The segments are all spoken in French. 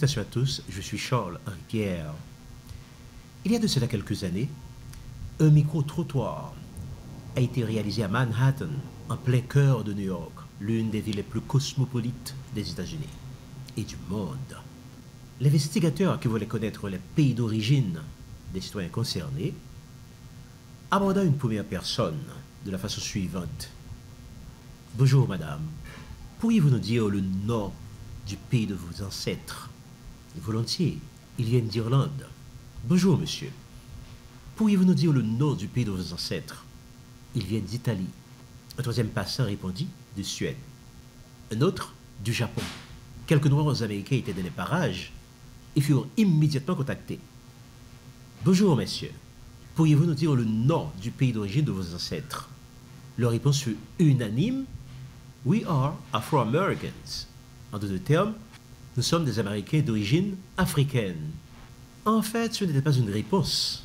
Salutations à tous, je suis Charles Pierre. Il y a de cela quelques années, un micro-trottoir a été réalisé à Manhattan, en plein cœur de New York, l'une des villes les plus cosmopolites des États-Unis et du monde. L'investigateur qui voulait connaître les pays d'origine des citoyens concernés aborda une première personne de la façon suivante. Bonjour madame, pourriez-vous nous dire le nom du pays de vos ancêtres? Volontiers, ils viennent d'Irlande. Bonjour, monsieur. Pourriez-vous nous dire le nom du pays de vos ancêtres? Ils viennent d'Italie. Un troisième passant répondit de Suède. Un autre du Japon. Quelques Noirs américains étaient dans les parages et furent immédiatement contactés. Bonjour, messieurs. Pourriez-vous nous dire le nom du pays d'origine de vos ancêtres? Leur réponse fut unanime. We are Afro-Americans. En d'autres termes, nous sommes des Américains d'origine africaine. En fait, ce n'était pas une réponse,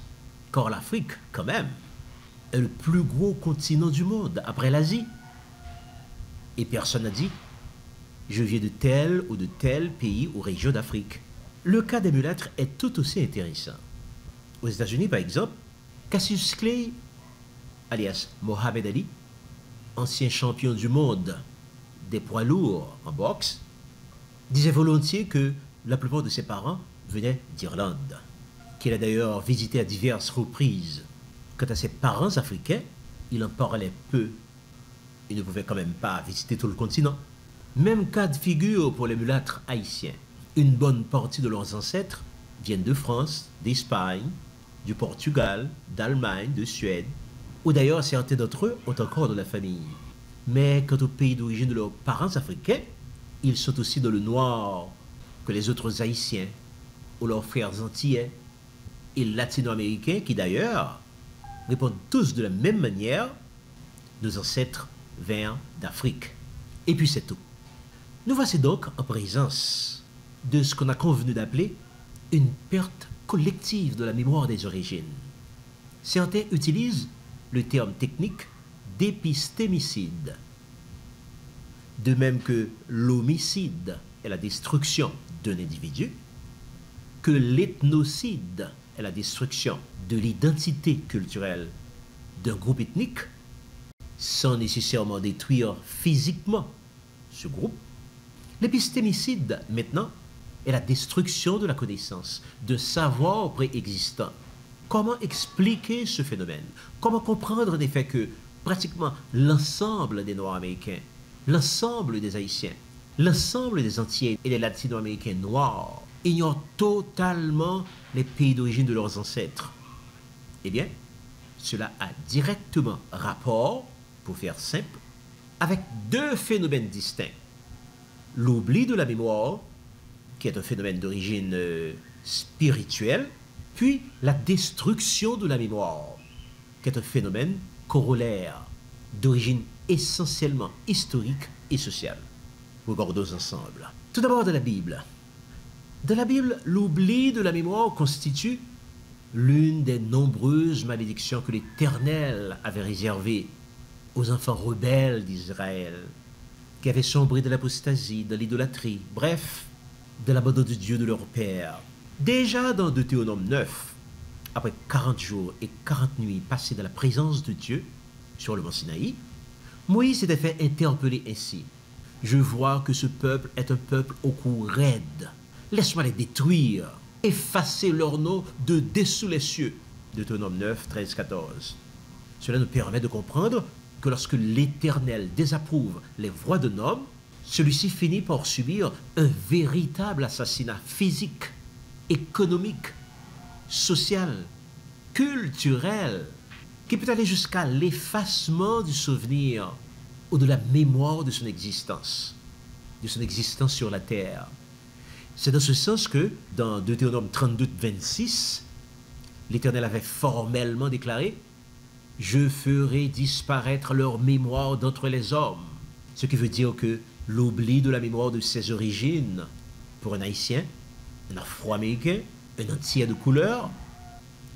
car l'Afrique, quand même, est le plus gros continent du monde, après l'Asie. Et personne n'a dit, je viens de tel ou de tel pays ou région d'Afrique. Le cas des mulâtres est tout aussi intéressant. Aux États-Unis, par exemple, Cassius Clay, alias Mohamed Ali, ancien champion du monde des poids lourds en boxe, disait volontiers que la plupart de ses parents venaient d'Irlande, qu'il a d'ailleurs visité à diverses reprises. Quant à ses parents africains, il en parlait peu. Il ne pouvait quand même pas visiter tout le continent. Même cas de figure pour les mulâtres haïtiens. Une bonne partie de leurs ancêtres viennent de France, d'Espagne, du Portugal, d'Allemagne, de Suède, ou d'ailleurs certains d'entre eux ont encore de la famille. Mais quant au pays d'origine de leurs parents africains, ils sont aussi dans le noir que les autres Haïtiens ou leurs frères antillais et latino-américains qui d'ailleurs répondent tous de la même manière, nos ancêtres vinrent d'Afrique. Et puis c'est tout. Nous voici donc en présence de ce qu'on a convenu d'appeler une perte collective de la mémoire des origines. Certains utilisent le terme technique d'épistémicide de même que l'homicide est la destruction d'un individu, que l'ethnocide est la destruction de l'identité culturelle d'un groupe ethnique, sans nécessairement détruire physiquement ce groupe, l'épistémicide, maintenant, est la destruction de la connaissance, de savoir préexistant. Comment expliquer ce phénomène? Comment comprendre en effet que pratiquement l'ensemble des Noirs américains l'ensemble des Haïtiens, l'ensemble des Antillais et des Latino-Américains noirs ignorent totalement les pays d'origine de leurs ancêtres. Eh bien, cela a directement rapport, pour faire simple, avec deux phénomènes distincts. L'oubli de la mémoire, qui est un phénomène d'origine euh, spirituelle, puis la destruction de la mémoire, qui est un phénomène corollaire d'origine essentiellement historique et social. Regardons ensemble. Tout d'abord de la Bible. Dans la Bible, l'oubli de la mémoire constitue l'une des nombreuses malédictions que l'Éternel avait réservées aux enfants rebelles d'Israël, qui avaient sombré de l'apostasie, de l'idolâtrie, bref, de l'abandon de Dieu de leur Père. Déjà dans Deutéronome 9, après 40 jours et 40 nuits passées dans la présence de Dieu sur le mont Sinaï, Moïse s'était fait interpeller ainsi. Je vois que ce peuple est un peuple au cou raide. Laisse-moi les détruire, effacer leur nom de dessous les cieux. Deutéronome 9, 13, 14. Cela nous permet de comprendre que lorsque l'Éternel désapprouve les voies d'un homme, celui-ci finit par subir un véritable assassinat physique, économique, social, culturel, qui peut aller jusqu'à l'effacement du souvenir ou de la mémoire de son existence, de son existence sur la terre. C'est dans ce sens que, dans Deutéronome 32, 26, l'Éternel avait formellement déclaré Je ferai disparaître leur mémoire d'entre les hommes. Ce qui veut dire que l'oubli de la mémoire de ses origines, pour un Haïtien, un Afro-Américain, un entier de couleur,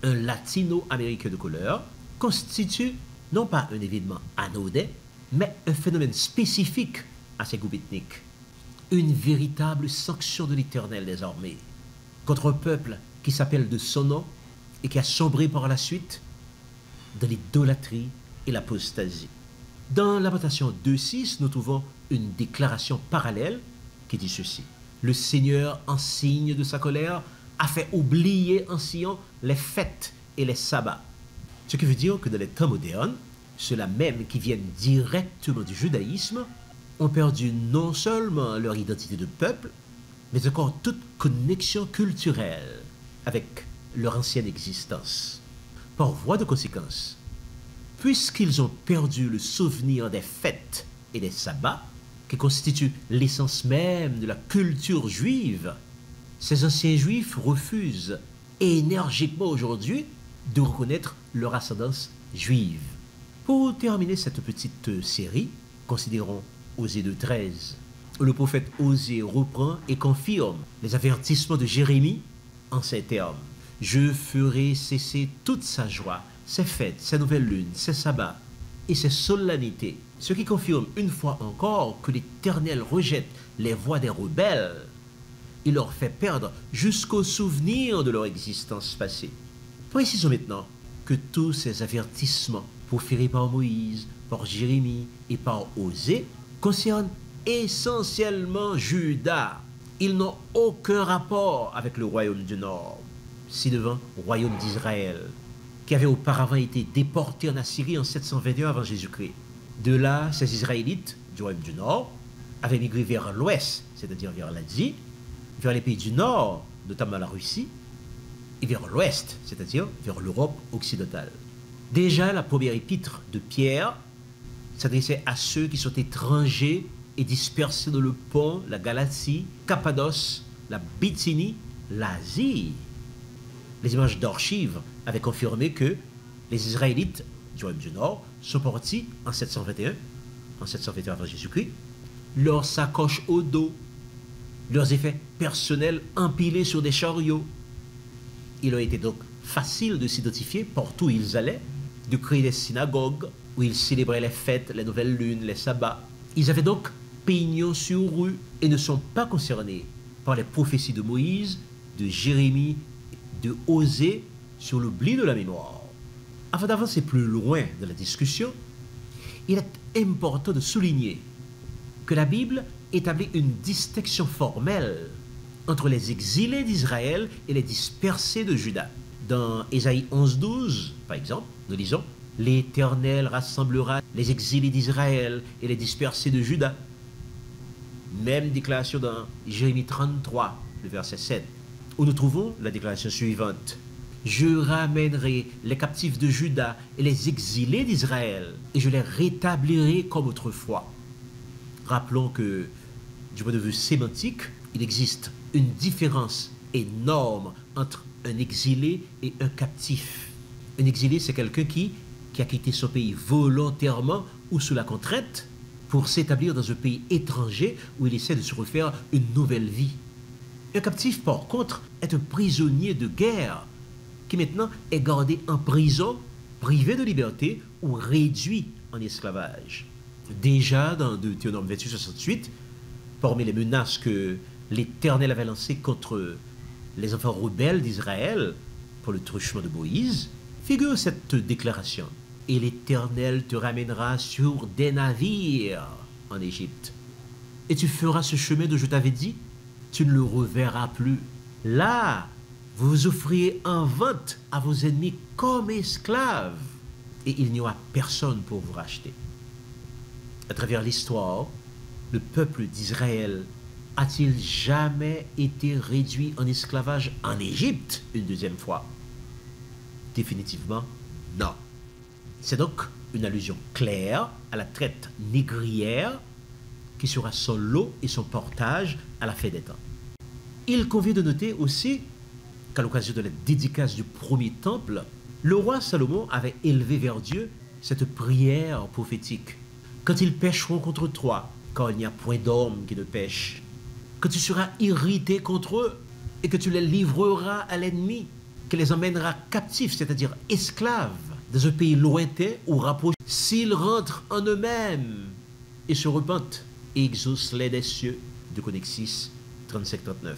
un Latino-Américain de couleur, constitue non pas un événement anodin, mais un phénomène spécifique à ces groupes ethniques. une véritable sanction de l'Éternel des armées contre un peuple qui s'appelle de son nom et qui a sombré par la suite dans l'idolâtrie et l'apostasie. Dans Lamentation 2.6, nous trouvons une déclaration parallèle qui dit ceci. Le Seigneur, en signe de sa colère, a fait oublier en Sion les fêtes et les sabbats. Ce qui veut dire que dans les temps modernes, ceux-là même qui viennent directement du judaïsme ont perdu non seulement leur identité de peuple, mais encore toute connexion culturelle avec leur ancienne existence. Par voie de conséquence, puisqu'ils ont perdu le souvenir des fêtes et des sabbats, qui constituent l'essence même de la culture juive, ces anciens juifs refusent énergiquement aujourd'hui de reconnaître leur ascendance juive. Pour terminer cette petite série, considérons Osée de 13, où le prophète Osée reprend et confirme les avertissements de Jérémie en ces termes. Je ferai cesser toute sa joie, ses fêtes, ses nouvelles lunes, ses sabbats et ses solennités. Ce qui confirme une fois encore que l'Éternel rejette les voix des rebelles. Il leur fait perdre jusqu'au souvenir de leur existence passée. Précisons maintenant que tous ces avertissements proférés par Moïse, par Jérémie et par Osée concernent essentiellement Judas. Ils n'ont aucun rapport avec le royaume du Nord, ci-devant royaume d'Israël, qui avait auparavant été déporté en Assyrie en 721 avant Jésus-Christ. De là, ces Israélites du royaume du Nord avaient migré vers l'ouest, c'est-à-dire vers l'Asie, vers les pays du Nord, notamment la Russie, et vers l'ouest, c'est-à-dire vers l'Europe occidentale. Déjà, la première épître de Pierre s'adressait à ceux qui sont étrangers et dispersés dans le pont, la Galatie, Cappadoce, la Bithynie, l'Asie. Les images d'archives avaient confirmé que les Israélites du royaume du Nord sont partis en 721, en 721 avant Jésus-Christ, leurs sacoches au dos, leurs effets personnels empilés sur des chariots. Il a été donc facile de s'identifier partout où ils allaient, de créer des synagogues où ils célébraient les fêtes, les nouvelles lunes, les sabbats. Ils avaient donc pignon sur rue et ne sont pas concernés par les prophéties de Moïse, de Jérémie, de Osée sur l'oubli de la mémoire. Avant d'avancer plus loin dans la discussion, il est important de souligner que la Bible établit une distinction formelle entre les exilés d'Israël et les dispersés de Juda. Dans Ésaïe 11.12, par exemple, nous lisons L'Éternel rassemblera les exilés d'Israël et les dispersés de Juda. Même déclaration dans Jérémie 33, le verset 7, où nous trouvons la déclaration suivante. Je ramènerai les captifs de Juda et les exilés d'Israël, et je les rétablirai comme autrefois. Rappelons que, du point de vue sémantique, il existe une différence énorme entre un exilé et un captif. Un exilé, c'est quelqu'un qui, qui a quitté son pays volontairement ou sous la contrainte pour s'établir dans un pays étranger où il essaie de se refaire une nouvelle vie. Un captif, par contre, est un prisonnier de guerre qui maintenant est gardé en prison, privé de liberté ou réduit en esclavage. Déjà dans Deutéronome 28, 68, parmi les menaces que l'Éternel avait lancées contre les enfants rebelles d'Israël pour le truchement de Moïse, figure cette déclaration et l'Éternel te ramènera sur des navires en Égypte. Et tu feras ce chemin dont je t'avais dit, tu ne le reverras plus. Là, vous vous offriez en vente à vos ennemis comme esclaves, et il n'y aura personne pour vous racheter. À travers l'histoire, le peuple d'Israël a-t-il jamais été réduit en esclavage en Égypte une deuxième fois? Définitivement, non. C'est donc une allusion claire à la traite négrière qui sera son lot et son portage à la fin des temps. Il convient de noter aussi qu'à l'occasion de la dédicace du premier temple, le roi Salomon avait élevé vers Dieu cette prière prophétique. Quand ils pêcheront contre toi, quand il n'y a point d'homme qui ne pêche, que tu seras irrité contre eux et que tu les livreras à l'ennemi, que les emmèneras captifs, c'est-à-dire esclaves, dans un pays lointain ou rapproché, s'ils rentrent en eux-mêmes et se repentent et exaucent les des cieux, de Connexis 35-39.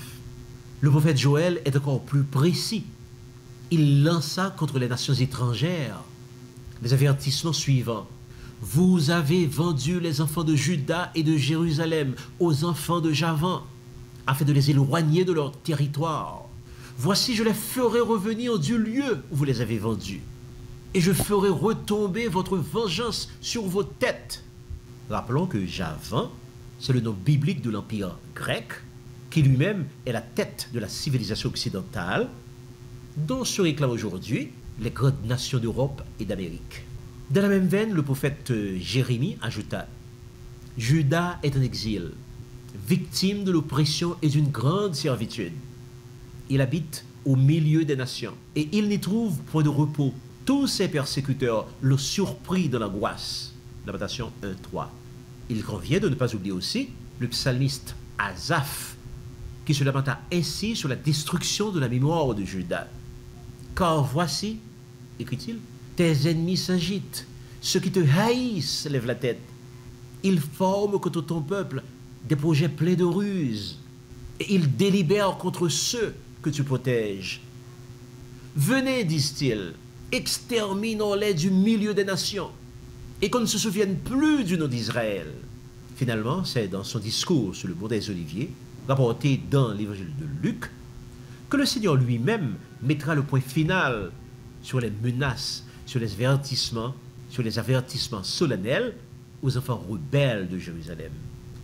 Le prophète Joël est encore plus précis. Il lança contre les nations étrangères les avertissements suivants. Vous avez vendu les enfants de Juda et de Jérusalem aux enfants de Javan, afin de les éloigner de leur territoire. Voici, je les ferai revenir du lieu où vous les avez vendus, et je ferai retomber votre vengeance sur vos têtes. Rappelons que Javan, c'est le nom biblique de l'Empire grec, qui lui-même est la tête de la civilisation occidentale, dont se réclament aujourd'hui les grandes nations d'Europe et d'Amérique. Dans la même veine, le prophète euh, Jérémie ajouta Judas est en exil, victime de l'oppression et d'une grande servitude. Il habite au milieu des nations et il n'y trouve point de repos. Tous ses persécuteurs le surpris dans l'angoisse. Lamentation 1.3. Il convient de ne pas oublier aussi le psalmiste Azaph qui se lamenta ainsi sur la destruction de la mémoire de Judas. Car voici, écrit-il, tes ennemis s'agitent, ceux qui te haïssent lèvent la tête. Ils forment contre ton peuple des projets pleins de ruses, et ils délibèrent contre ceux que tu protèges. Venez, disent-ils, exterminons-les du milieu des nations, et qu'on ne se souvienne plus du nom d'Israël. Finalement, c'est dans son discours sur le mont des Oliviers rapporté dans l'évangile de Luc, que le Seigneur lui-même mettra le point final sur les menaces, sur les avertissements, sur les avertissements solennels aux enfants rebelles de Jérusalem.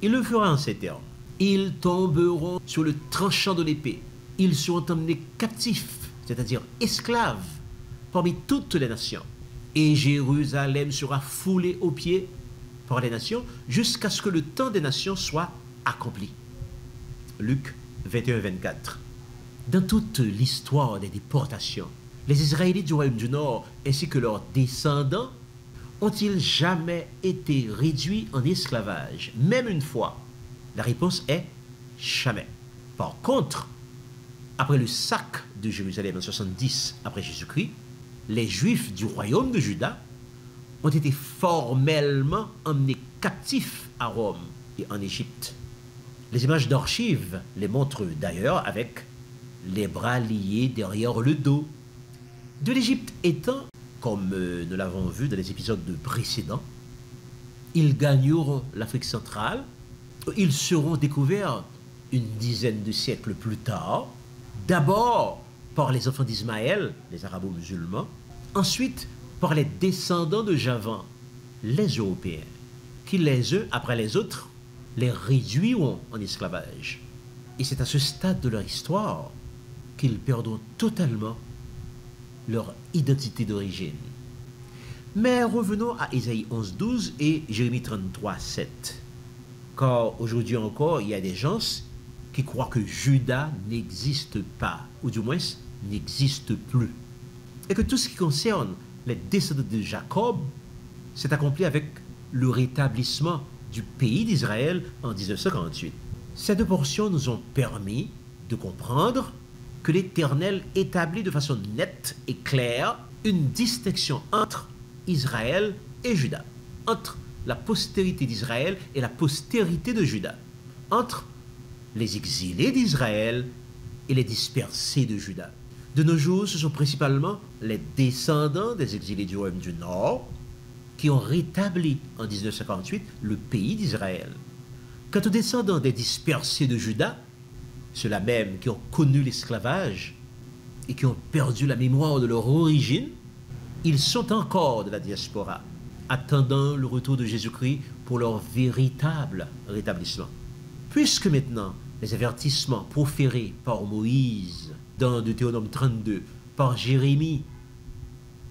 Il le fera en ces termes. Ils tomberont sur le tranchant de l'épée. Ils seront emmenés captifs, c'est-à-dire esclaves, parmi toutes les nations. Et Jérusalem sera foulée aux pieds par les nations jusqu'à ce que le temps des nations soit accompli. Luc 21-24. Dans toute l'histoire des déportations, les Israélites du royaume du Nord ainsi que leurs descendants ont-ils jamais été réduits en esclavage, même une fois La réponse est jamais. Par contre, après le sac de Jérusalem en 70 après Jésus-Christ, les Juifs du royaume de Juda ont été formellement emmenés captifs à Rome et en Égypte. Les images d'archives les montrent d'ailleurs avec les bras liés derrière le dos. De l'Égypte étant, comme euh, nous l'avons vu dans les épisodes précédents, ils gagneront l'Afrique centrale. Ils seront découverts une dizaine de siècles plus tard, d'abord par les enfants d'Ismaël, les arabo-musulmans, ensuite par les descendants de Javan, les Européens, qui les uns après les autres les réduiront en esclavage. Et c'est à ce stade de leur histoire qu'ils perdront totalement leur identité d'origine. Mais revenons à Ésaïe 11.12 et Jérémie 33.7. Car aujourd'hui encore, il y a des gens qui croient que Judas n'existe pas, ou du moins n'existe plus. Et que tout ce qui concerne les descendants de Jacob s'est accompli avec le rétablissement du pays d'Israël en 1948. Ces deux portions nous ont permis de comprendre que l'Éternel établit de façon nette et claire une distinction entre Israël et Juda, entre la postérité d'Israël et la postérité de Juda, entre les exilés d'Israël et les dispersés de Juda. De nos jours, ce sont principalement les descendants des exilés du royaume du Nord qui ont rétabli en 1948 le pays d'Israël. Quant aux descendants des dispersés de Juda, ceux-là même qui ont connu l'esclavage et qui ont perdu la mémoire de leur origine, ils sont encore de la diaspora, attendant le retour de Jésus-Christ pour leur véritable rétablissement. Puisque maintenant les avertissements proférés par Moïse dans Deutéronome 32, par Jérémie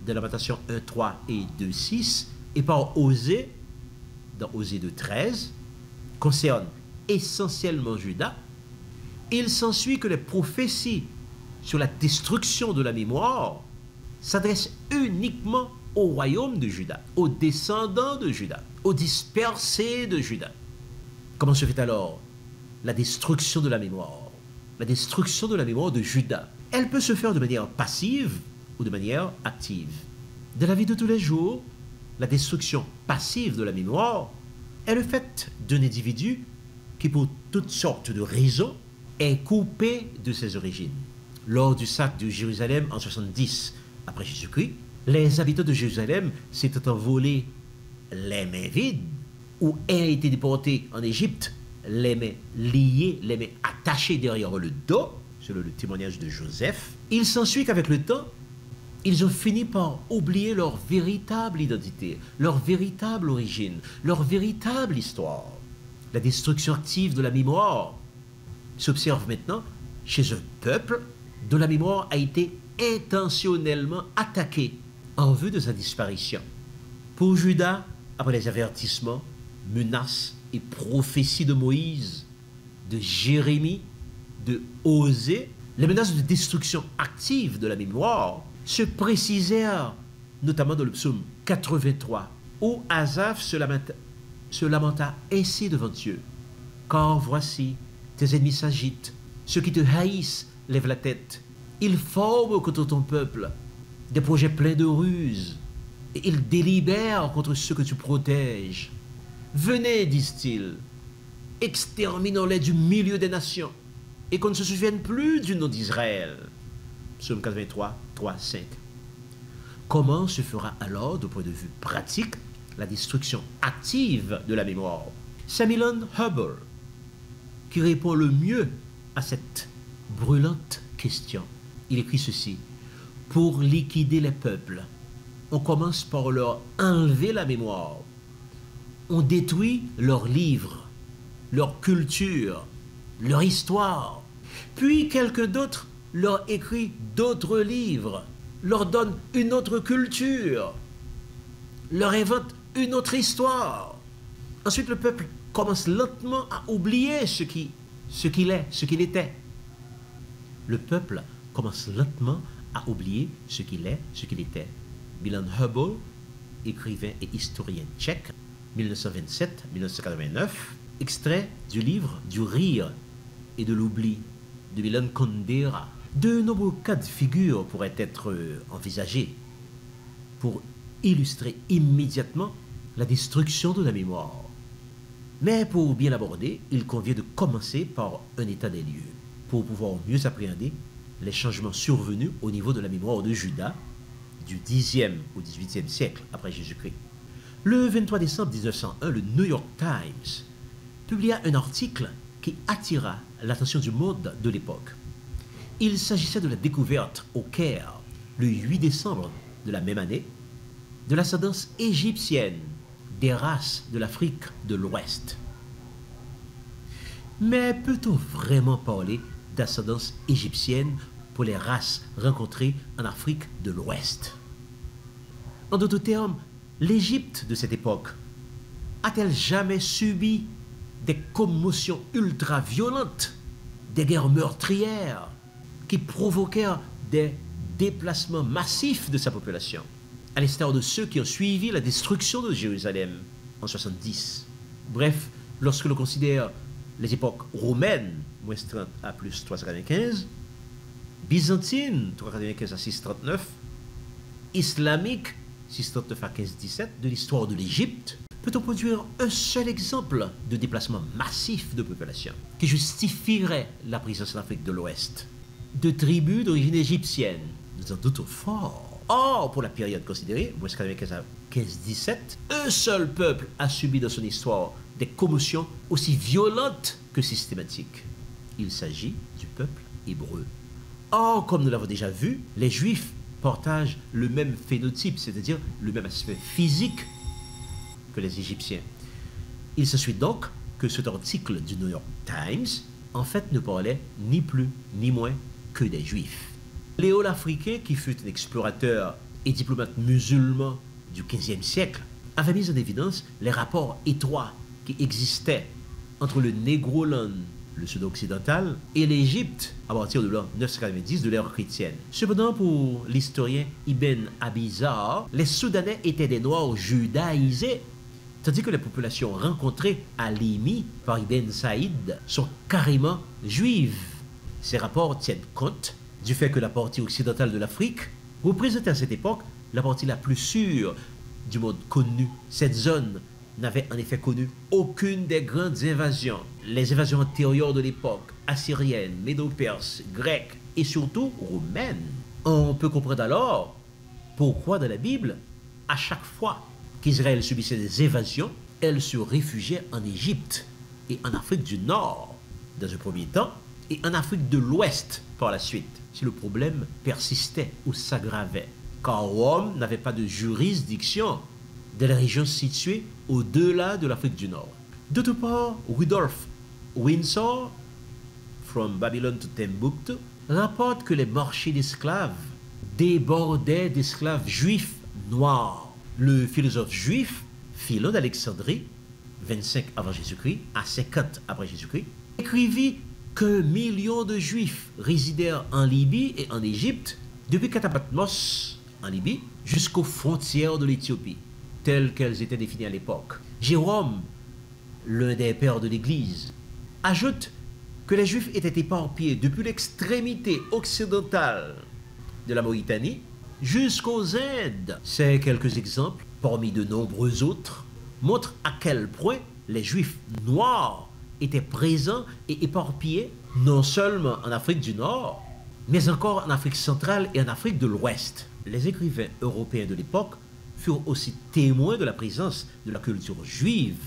dans Lamentation 1.3 et 2.6 et par Osée, dans Osée de 13, concerne essentiellement Judas, il s'ensuit que les prophéties sur la destruction de la mémoire s'adressent uniquement au royaume de Judas, aux descendants de Judas, aux dispersés de Judas. Comment se fait alors la destruction de la mémoire La destruction de la mémoire de Judas. Elle peut se faire de manière passive ou de manière active. Dans la vie de tous les jours, la destruction passive de la mémoire est le fait d'un individu qui pour toutes sortes de raisons est coupé de ses origines. Lors du sac de Jérusalem en 70 après Jésus-Christ, les habitants de Jérusalem s'étaient envolés les mains vides ou aient été déportés en Égypte les mains liées, les mains attachées derrière le dos, selon le témoignage de Joseph. Il s'ensuit qu'avec le temps, ils ont fini par oublier leur véritable identité, leur véritable origine, leur véritable histoire. La destruction active de la mémoire s'observe maintenant chez un peuple dont la mémoire a été intentionnellement attaquée en vue de sa disparition. Pour Judas, après les avertissements, menaces et prophéties de Moïse, de Jérémie, de Osée, les menaces de destruction active de la mémoire se précisèrent notamment dans le psaume 83, où Asaph se lamenta, se lamenta ainsi devant Dieu. Car voici, tes ennemis s'agitent, ceux qui te haïssent lèvent la tête. Ils forment contre ton peuple des projets pleins de ruses, et ils délibèrent contre ceux que tu protèges. Venez, disent-ils, exterminons-les du milieu des nations, et qu'on ne se souvienne plus du nom d'Israël. Psaume 83, 3, 5. Comment se fera alors, du point de vue pratique, la destruction active de la mémoire? Samilon Hubbard, qui répond le mieux à cette brûlante question. Il écrit ceci. Pour liquider les peuples, on commence par leur enlever la mémoire. On détruit leurs livres, leur culture, leur histoire. Puis quelqu'un d'autre leur écrit d'autres livres, leur donne une autre culture, leur invente une autre histoire. Ensuite, le peuple commence lentement à oublier ce qui, ce qu'il est, ce qu'il était. Le peuple commence lentement à oublier ce qu'il est, ce qu'il était. Milan Hubble, écrivain et historien tchèque, 1927-1989, extrait du livre Du rire et de l'oubli de Milan Kundera. De nombreux cas de figure pourraient être envisagés pour illustrer immédiatement la destruction de la mémoire. Mais pour bien l'aborder, il convient de commencer par un état des lieux, pour pouvoir mieux appréhender les changements survenus au niveau de la mémoire de Judas du 10e au 18e siècle après Jésus-Christ. Le 23 décembre 1901, le New York Times publia un article qui attira l'attention du monde de l'époque. Il s'agissait de la découverte au Caire, le 8 décembre de la même année, de l'ascendance égyptienne des races de l'Afrique de l'Ouest. Mais peut-on vraiment parler d'ascendance égyptienne pour les races rencontrées en Afrique de l'Ouest? En d'autres termes, l'Égypte de cette époque a-t-elle jamais subi des commotions ultra-violentes, des guerres meurtrières qui provoquèrent des déplacements massifs de sa population, à l'instar de ceux qui ont suivi la destruction de Jérusalem en 70 Bref, lorsque l'on considère les époques romaines, moins 30 à plus 395, byzantine, 395 à 639, islamique, 639 à 1517, de l'histoire de l'Égypte, peut-on produire un seul exemple de déplacement massif de population qui justifierait la présence en Afrique de l'Ouest de tribus d'origine égyptienne Nous en doutons fort. Or, pour la période considérée, 15 à 1517, un seul peuple a subi dans son histoire des commotions aussi violentes que systématiques. Il s'agit du peuple hébreu. Or, comme nous l'avons déjà vu, les Juifs partagent le même phénotype, c'est-à-dire le même aspect physique que les Égyptiens. Il se suit donc que cet article du New York Times, en fait, ne parlait ni plus ni moins que des Juifs. Léo l'Africain, qui fut un explorateur et diplomate musulman du XVe siècle, avait mis en évidence les rapports étroits qui existaient entre le Négroland, le sud-occidental, et l'Égypte à partir de l'an 990 de l'ère chrétienne. Cependant, pour l'historien Ibn Abizar, les Soudanais étaient des Noirs judaïsés, tandis que les populations rencontrées à Limi par Ibn Saïd sont carrément juives. Ces rapports tiennent compte du fait que la partie occidentale de l'Afrique représentait à cette époque la partie la plus sûre du monde connu. Cette zone n'avait en effet connu aucune des grandes invasions, les invasions antérieures de l'époque, assyrienne, médo-perse, grecque et surtout roumaine. On peut comprendre alors pourquoi dans la Bible, à chaque fois qu'Israël subissait des évasions, elle se réfugiait en Égypte et en Afrique du Nord dans un premier temps et en Afrique de l'Ouest par la suite, si le problème persistait ou s'aggravait, car Rome n'avait pas de juridiction dans les régions situées au-delà de l'Afrique du Nord. D'autre part, Rudolf Windsor, From Babylon to Timbuktu, rapporte que les marchés d'esclaves débordaient d'esclaves juifs noirs. Le philosophe juif Philon d'Alexandrie, 25 avant Jésus-Christ à 50 après Jésus-Christ, écrivit que millions de juifs résidèrent en Libye et en Égypte depuis Katapatmos en Libye jusqu'aux frontières de l'Éthiopie, telles qu'elles étaient définies à l'époque. Jérôme, l'un des pères de l'Église, ajoute que les Juifs étaient éparpillés depuis l'extrémité occidentale de la Mauritanie jusqu'aux Indes. Ces quelques exemples, parmi de nombreux autres, montrent à quel point les Juifs noirs étaient présents et éparpillés non seulement en Afrique du Nord, mais encore en Afrique centrale et en Afrique de l'Ouest. Les écrivains européens de l'époque furent aussi témoins de la présence de la culture juive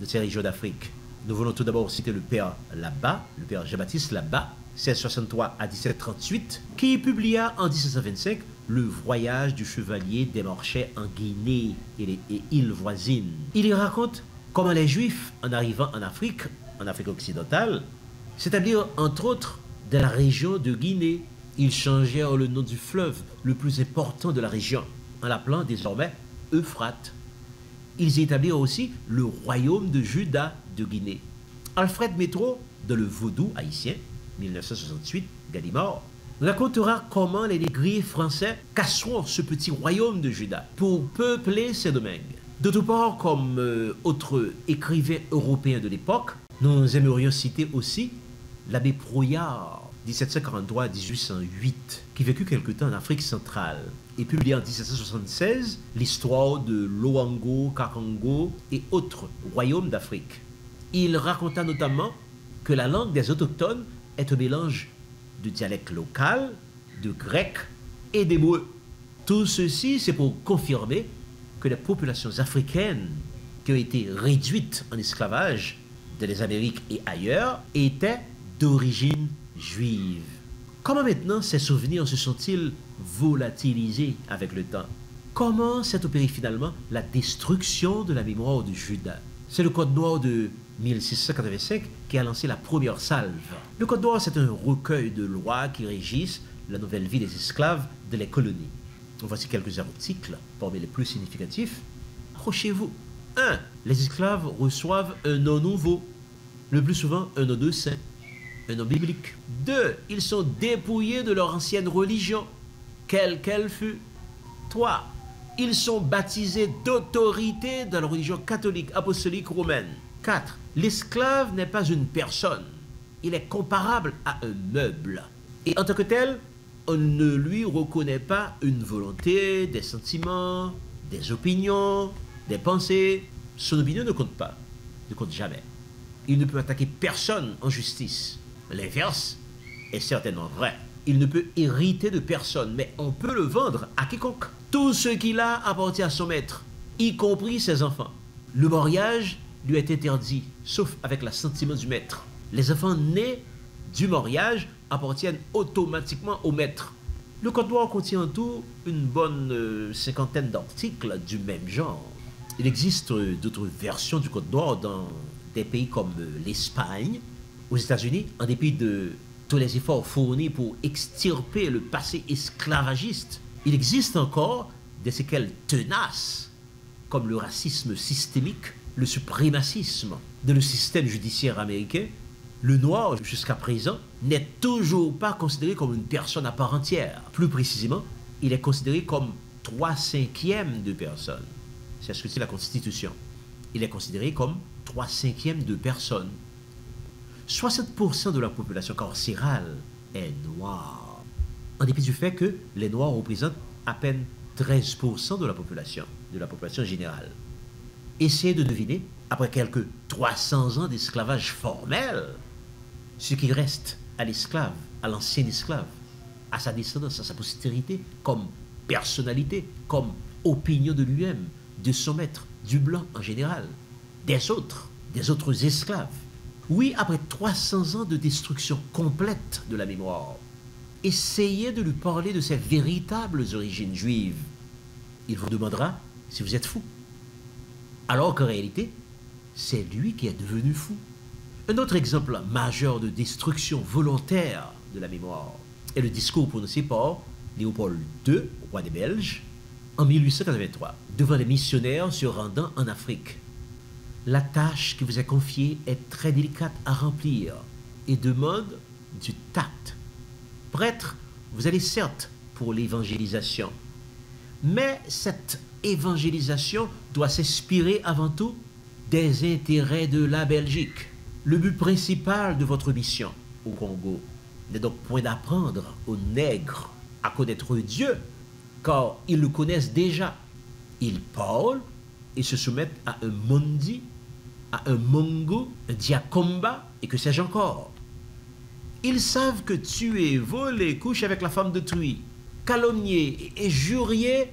de ces régions d'Afrique. Nous voulons tout d'abord citer le père Labat, le père Jean-Baptiste Labat, 1663 à 1738, qui publia en 1725 le voyage du chevalier des Morchets en Guinée et les îles voisines. Il y raconte comment les Juifs, en arrivant en Afrique, en Afrique occidentale, s'établirent entre autres dans la région de Guinée. Ils changèrent le nom du fleuve le plus important de la région, en l'appelant désormais Euphrate. Ils établirent aussi le royaume de Juda de Guinée. Alfred Métro, dans le Vaudou haïtien, 1968, Gallimard, racontera comment les négriers français casseront ce petit royaume de Juda pour peupler ces domaines. D'autre part, comme euh, autre écrivain européen de l'époque, nous aimerions citer aussi l'abbé Brouillard, 1743-1808, qui vécut quelque temps en Afrique centrale et publié en 1776 l'histoire de Loango, Kakango et autres royaumes d'Afrique. Il raconta notamment que la langue des autochtones est un mélange de dialecte local, de grec et d'hébreu. Tout ceci, c'est pour confirmer que les populations africaines qui ont été réduites en esclavage dans les Amériques et ailleurs étaient d'origine juive. Comment maintenant ces souvenirs se sont-ils volatilisés avec le temps? Comment s'est opérée finalement la destruction de la mémoire de Judas? C'est le Code noir de 1685 qui a lancé la première salve. Le Code noir, c'est un recueil de lois qui régissent la nouvelle vie des esclaves de les colonies. Voici quelques articles parmi les plus significatifs. Accrochez-vous. 1. Les esclaves reçoivent un nom nouveau, le plus souvent un nom de saint, un nom biblique. 2. Ils sont dépouillés de leur ancienne religion, quelle qu'elle fût. 3. Ils sont baptisés d'autorité dans la religion catholique, apostolique, romaine. 4. L'esclave n'est pas une personne, il est comparable à un meuble. Et en tant que tel, on ne lui reconnaît pas une volonté, des sentiments, des opinions, des pensées. Son opinion ne compte pas, ne compte jamais. Il ne peut attaquer personne en justice. L'inverse est certainement vrai. Il ne peut hériter de personne, mais on peut le vendre à quiconque. Tout ce qu'il a appartient à son maître, y compris ses enfants. Le mariage lui est interdit, sauf avec l'assentiment du maître. Les enfants nés du mariage appartiennent automatiquement au maître. Le Code noir contient en tout une bonne euh, cinquantaine d'articles du même genre. Il existe euh, d'autres versions du Code noir dans des pays comme euh, l'Espagne, aux États-Unis, en dépit de tous les efforts fournis pour extirper le passé esclavagiste. Il existe encore des séquelles tenaces, comme le racisme systémique, le suprémacisme de le système judiciaire américain, le noir, jusqu'à présent, n'est toujours pas considéré comme une personne à part entière. Plus précisément, il est considéré comme trois cinquièmes de personnes. C'est ce que dit la Constitution. Il est considéré comme trois cinquièmes de personnes. 60% de la population carcérale est noire. En dépit du fait que les noirs représentent à peine 13% de la population, de la population générale. Essayez de deviner, après quelques 300 ans d'esclavage formel, ce qui reste à l'esclave, à l'ancien esclave, à sa descendance, à sa postérité, comme personnalité, comme opinion de lui-même, de son maître, du blanc en général, des autres, des autres esclaves. Oui, après 300 ans de destruction complète de la mémoire, essayez de lui parler de ses véritables origines juives. Il vous demandera si vous êtes fou. Alors qu'en réalité, c'est lui qui est devenu fou. Un autre exemple majeur de destruction volontaire de la mémoire est le discours prononcé par Léopold II, roi des Belges, en 1883, devant les missionnaires se rendant en Afrique. La tâche qui vous est confiée est très délicate à remplir et demande du tact. Prêtre, vous allez certes pour l'évangélisation, mais cette évangélisation doit s'inspirer avant tout des intérêts de la Belgique. Le but principal de votre mission au Congo n'est donc point d'apprendre aux nègres à connaître Dieu, car ils le connaissent déjà. Ils parlent et se soumettent à un mondi, à un mongo, un diacomba et que sais-je encore. Ils savent que tuer, voler, coucher avec la femme de truie, calomnier et jurier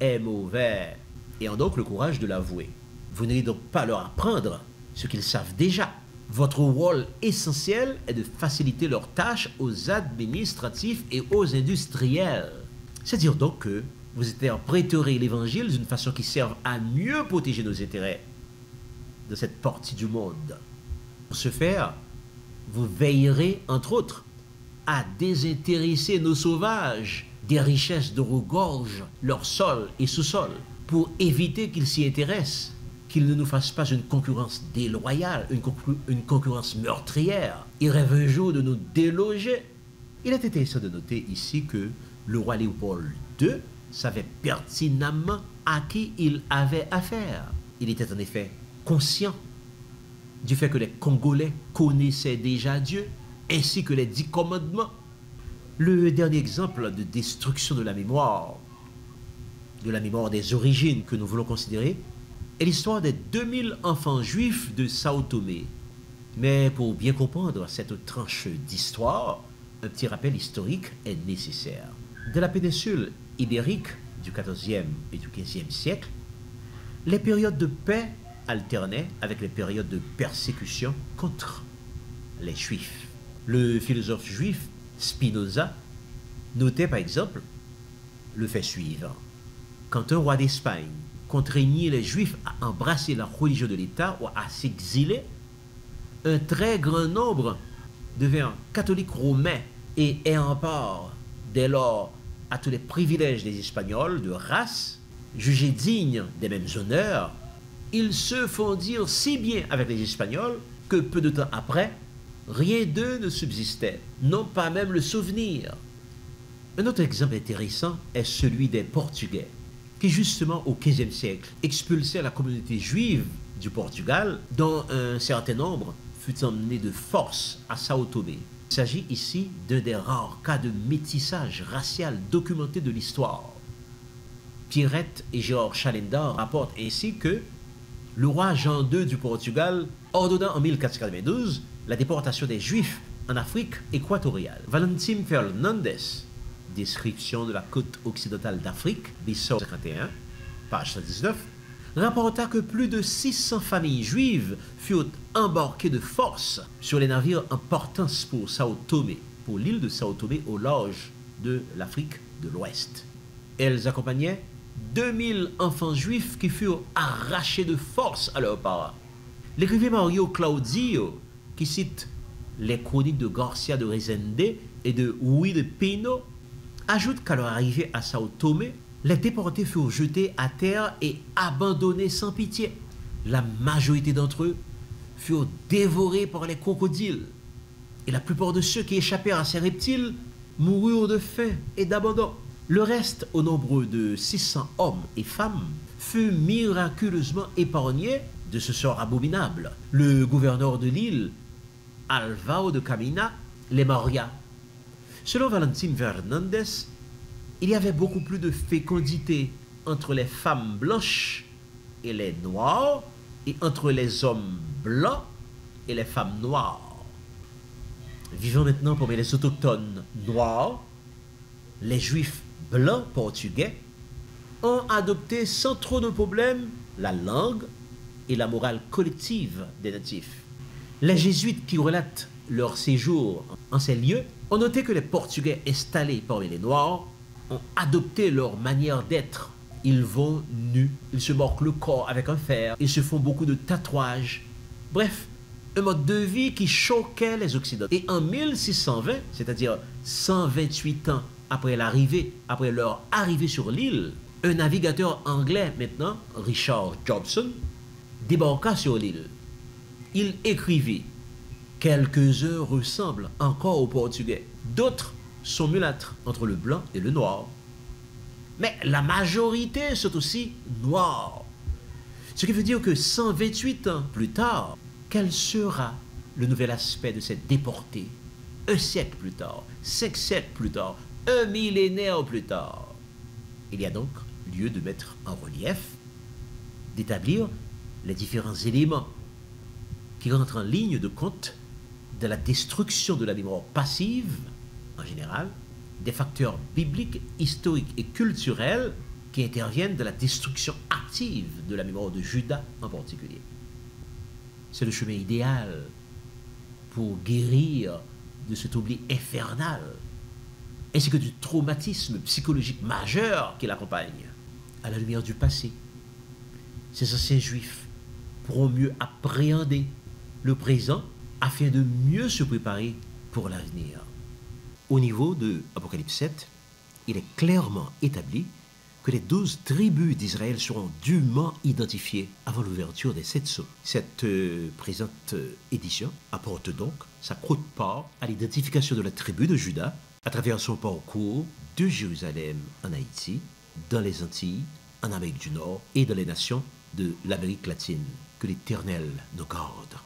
est mauvais et ont donc le courage de l'avouer. Vous n'allez donc pas leur apprendre ce qu'ils savent déjà. Votre rôle essentiel est de faciliter leurs tâches aux administratifs et aux industriels. C'est-à-dire donc que vous prêterer l'évangile d'une façon qui serve à mieux protéger nos intérêts de cette partie du monde. Pour ce faire, vous veillerez, entre autres, à désintéresser nos sauvages des richesses de regorge leur sol et sous-sol, pour éviter qu'ils s'y intéressent, qu'ils ne nous fassent pas une concurrence déloyale, une, une concurrence meurtrière. Ils rêvent un jour de nous déloger. Il est intéressant de noter ici que le roi Léopold II savait pertinemment à qui il avait affaire. Il était en effet conscient du fait que les Congolais connaissaient déjà Dieu, ainsi que les dix commandements le dernier exemple de destruction de la mémoire, de la mémoire des origines que nous voulons considérer, est l'histoire des 2000 enfants juifs de Sao Tomé. Mais pour bien comprendre cette tranche d'histoire, un petit rappel historique est nécessaire. De la péninsule ibérique du XIVe et du XVe siècle, les périodes de paix alternaient avec les périodes de persécution contre les juifs. Le philosophe juif Spinoza notait par exemple le fait suivant. Quand un roi d'Espagne contraignit les Juifs à embrasser la religion de l'État ou à s'exiler, un très grand nombre devint catholiques romains et ayant part dès lors à tous les privilèges des Espagnols de race, jugés dignes des mêmes honneurs, ils se fondirent si bien avec les Espagnols que peu de temps après, rien d'eux ne subsistait, non pas même le souvenir. Un autre exemple intéressant est celui des Portugais, qui justement au XVe siècle expulsèrent la communauté juive du Portugal, dont un certain nombre fut emmené de force à Sao Tomé. Il s'agit ici d'un des rares cas de métissage racial documenté de l'histoire. Pierrette et Georges Chalendar rapportent ainsi que le roi Jean II du Portugal ordonna en 1492 la déportation des Juifs en Afrique équatoriale. Valentin Fernandez, description de la côte occidentale d'Afrique, 1851, page 119, rapporta que plus de 600 familles juives furent embarquées de force sur les navires en portance pour Sao Tomé, pour l'île de Sao Tomé au large de l'Afrique de l'Ouest. Elles accompagnaient 2000 enfants juifs qui furent arrachés de force à leurs parents. L'écrivain Mario Claudio qui cite les chroniques de Garcia de Rezende et de Huy de Pino, ajoute qu'à leur arrivée à Sao Tomé, les déportés furent jetés à terre et abandonnés sans pitié. La majorité d'entre eux furent dévorés par les crocodiles. Et la plupart de ceux qui échappèrent à ces reptiles moururent de faim et d'abandon. Le reste, au nombre de 600 hommes et femmes, fut miraculeusement épargné de ce sort abominable. Le gouverneur de l'île Alvao de Camina, les Moria. Selon Valentine Fernandez, il y avait beaucoup plus de fécondité entre les femmes blanches et les noirs, et entre les hommes blancs et les femmes noires. Vivant maintenant parmi les autochtones noirs, les juifs blancs portugais ont adopté sans trop de problèmes la langue et la morale collective des natifs. Les jésuites qui relatent leur séjour en ces lieux ont noté que les Portugais installés parmi les Noirs ont adopté leur manière d'être. Ils vont nus, ils se mordent le corps avec un fer, ils se font beaucoup de tatouages. Bref, un mode de vie qui choquait les Occidentaux. Et en 1620, c'est-à-dire 128 ans après après leur arrivée sur l'île, un navigateur anglais maintenant, Richard Jobson, débarqua sur l'île. Il écrivit Quelques-uns ressemblent encore aux Portugais, d'autres sont mulâtres entre le blanc et le noir. Mais la majorité sont aussi noirs. Ce qui veut dire que 128 ans plus tard, quel sera le nouvel aspect de cette déportée? Un siècle plus tard, cinq siècles plus tard, un millénaire plus tard. Il y a donc lieu de mettre en relief, d'établir les différents éléments qui rentrent en ligne de compte de la destruction de la mémoire passive, en général, des facteurs bibliques, historiques et culturels qui interviennent de la destruction active de la mémoire de Judas en particulier. C'est le chemin idéal pour guérir de cet oubli infernal, ainsi que du traumatisme psychologique majeur qui l'accompagne, à la lumière du passé. Ces anciens juifs pourront mieux appréhender le présent afin de mieux se préparer pour l'avenir. Au niveau de Apocalypse 7, il est clairement établi que les douze tribus d'Israël seront dûment identifiées avant l'ouverture des sept sceaux. Cette euh, présente euh, édition apporte donc sa croûte part à l'identification de la tribu de Juda à travers son parcours de Jérusalem en Haïti, dans les Antilles, en Amérique du Nord et dans les nations de l'Amérique latine. Que l'Éternel nous garde.